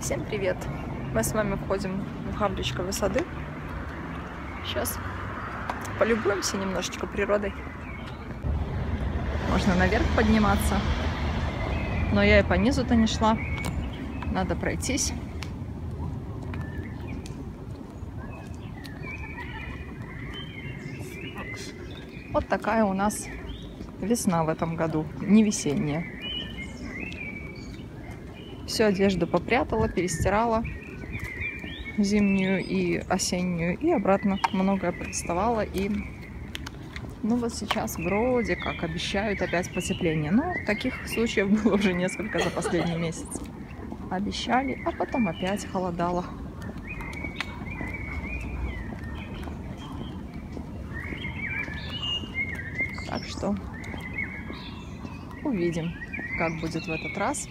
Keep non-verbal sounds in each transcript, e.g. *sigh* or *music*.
Всем привет! Мы с вами входим в Гавричковые сады. Сейчас полюбуемся немножечко природой. Можно наверх подниматься. Но я и по низу-то не шла. Надо пройтись. Вот такая у нас весна в этом году, не весенняя. Всю одежду попрятала, перестирала зимнюю и осеннюю, и обратно многое приставало. И ну вот сейчас вроде как обещают опять потепление. Но таких случаев было уже несколько за последний месяц. Обещали, а потом опять холодало. Так что увидим, как будет в этот раз.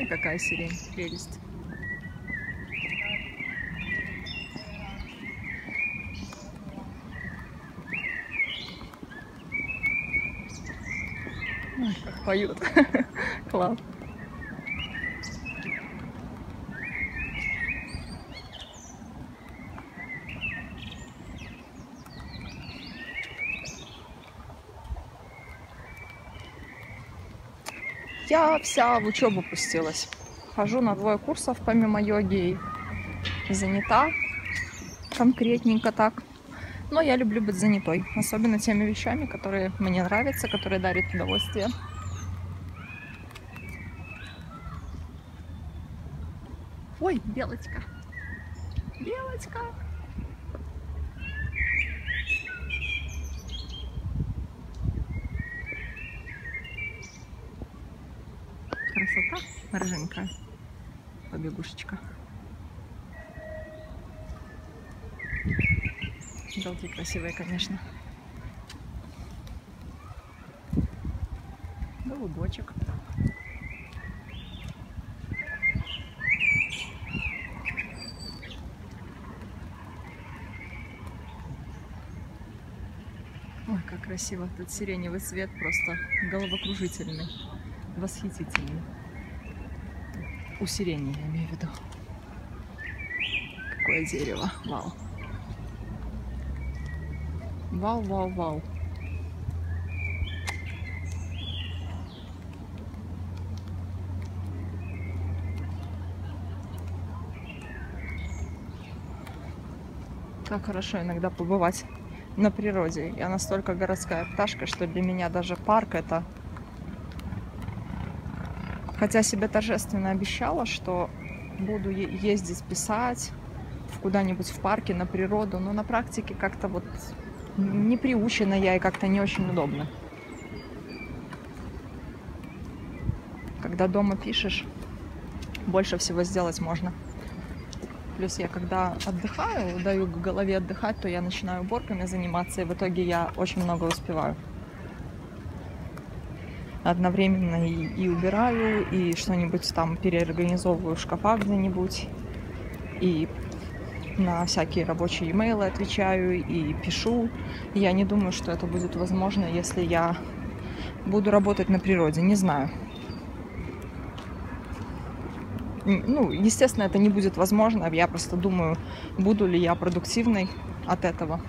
Ой, какая сирень, прелесть. Ой, как поют. *laughs* Класс. Я вся в учебу пустилась. Хожу на двое курсов помимо йоги и занята конкретненько так. Но я люблю быть занятой, особенно теми вещами, которые мне нравятся, которые дарят удовольствие. Ой, белочка. Белочка. Красота, рыженькая побегушечка. Желтые красивые, конечно. Голубочек. Ой, как красиво. Тут сиреневый цвет просто головокружительный, восхитительный. У сирени, я имею в виду. Какое дерево. Вау. Вау, вау, вау. Как хорошо иногда побывать на природе. Я настолько городская пташка, что для меня даже парк это... Хотя себе торжественно обещала, что буду ездить писать куда-нибудь в парке, на природу, но на практике как-то вот не приучена я и как-то не очень удобно. Когда дома пишешь, больше всего сделать можно. Плюс я когда отдыхаю, даю голове отдыхать, то я начинаю уборками заниматься, и в итоге я очень много успеваю. Одновременно и, и убираю, и что-нибудь там переорганизовываю в шкафах где-нибудь, и на всякие рабочие имейлы отвечаю и пишу. Я не думаю, что это будет возможно, если я буду работать на природе. Не знаю. Ну, естественно, это не будет возможно. Я просто думаю, буду ли я продуктивной от этого.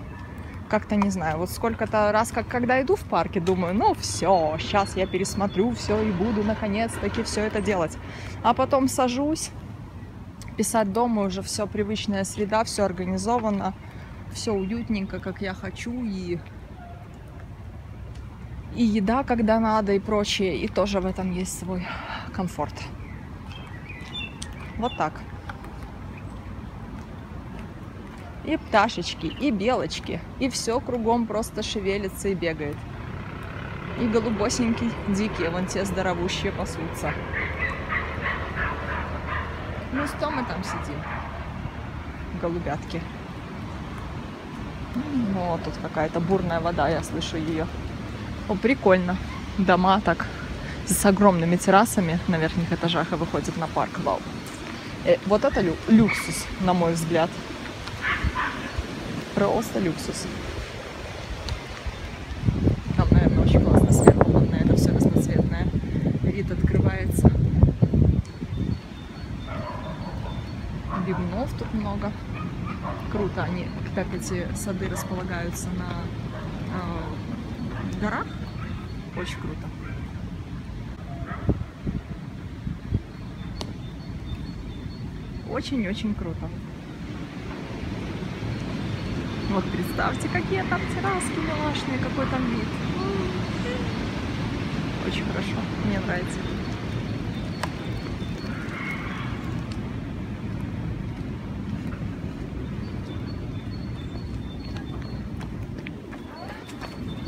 Как-то не знаю. Вот сколько-то раз, как когда иду в парке, думаю, ну все, сейчас я пересмотрю все и буду наконец-таки все это делать. А потом сажусь, писать дома уже все привычная среда, все организовано, все уютненько, как я хочу, и, и еда, когда надо, и прочее, и тоже в этом есть свой комфорт. Вот так. И пташечки, и белочки, и все кругом просто шевелится и бегает. И голубосенькие дикие, вон те здоровущие пасутся. Ну, что мы там сидим? Голубятки. Ну, тут какая-то бурная вода, я слышу ее. О, прикольно. Дома так с огромными террасами на верхних этажах и выходят на парк. Вау. Э, вот это лю люксус, на мой взгляд. Просто люксус. Там, наверное, очень классно сверху на это все разноцветное. Вид открывается. бегунов тут много. Круто, они, как эти сады располагаются на э, горах. Очень круто. Очень-очень круто. Вот представьте, какие там терраски милашные, какой там вид. Очень хорошо, мне нравится.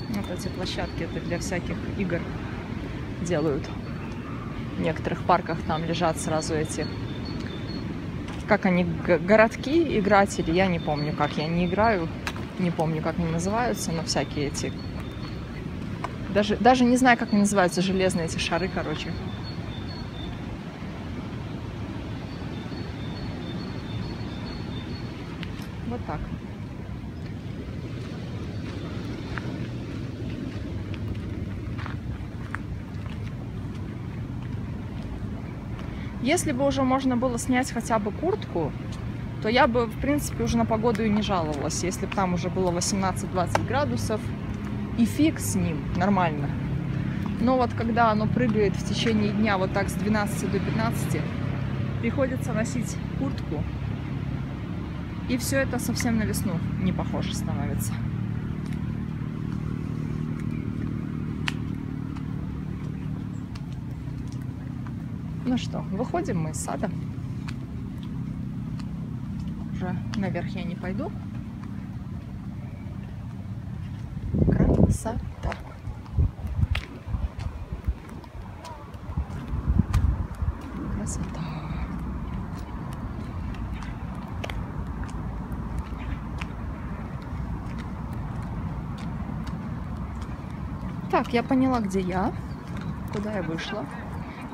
Вот эти площадки, это для всяких игр делают. В некоторых парках там лежат сразу эти как они, городки игратели, я не помню, как я не играю, не помню, как они называются, но всякие эти, даже, даже не знаю, как они называются, железные эти шары, короче. Вот так. Если бы уже можно было снять хотя бы куртку, то я бы, в принципе, уже на погоду и не жаловалась. Если бы там уже было 18-20 градусов, и фиг с ним, нормально. Но вот когда оно прыгает в течение дня вот так с 12 до 15, приходится носить куртку, и все это совсем на весну не похоже становится. Ну что, выходим мы из сада. Уже наверх я не пойду. Красота. Красота. Так, я поняла, где я, куда я вышла.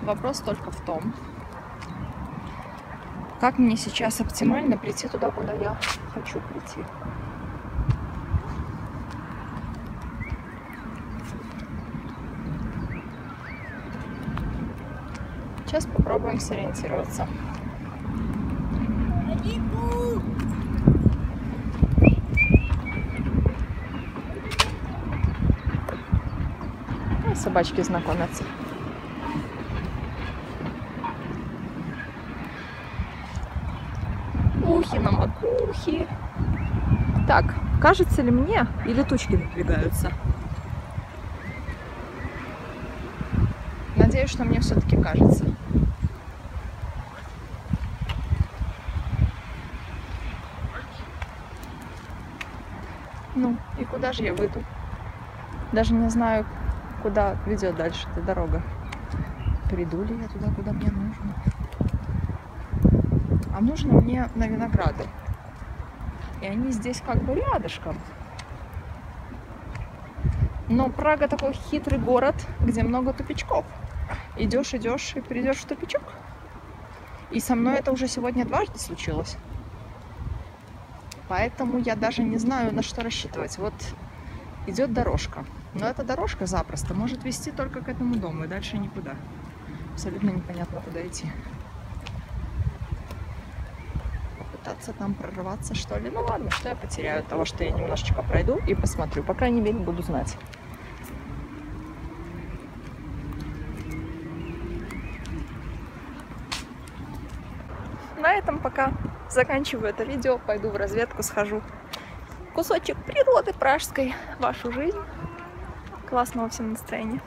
Вопрос только в том, как мне сейчас оптимально прийти туда, куда я хочу прийти. Сейчас попробуем сориентироваться. Собачки знакомятся. Ухи на макухи. Так, кажется ли мне, или тучки надвигаются? Надеюсь, что мне все-таки кажется. Ну, и куда же я выйду? Даже не знаю, куда ведет дальше эта дорога. Приду ли я туда, куда мне нужно? А нужно мне на винограды. И они здесь как бы рядышком. Но Прага такой хитрый город, где много тупичков. Идешь, идешь и придешь в тупичок. И со мной это уже сегодня дважды случилось. Поэтому я даже не знаю, на что рассчитывать. Вот идет дорожка. Но эта дорожка запросто может вести только к этому дому и дальше никуда. Абсолютно непонятно, куда идти. Попытаться там прорываться, что ли. Ну ладно, что я потеряю от того, что я немножечко пройду и посмотрю. По крайней мере, буду знать. На этом пока заканчиваю это видео. Пойду в разведку, схожу. Кусочек природы пражской, вашу жизнь. Классного всем настроения.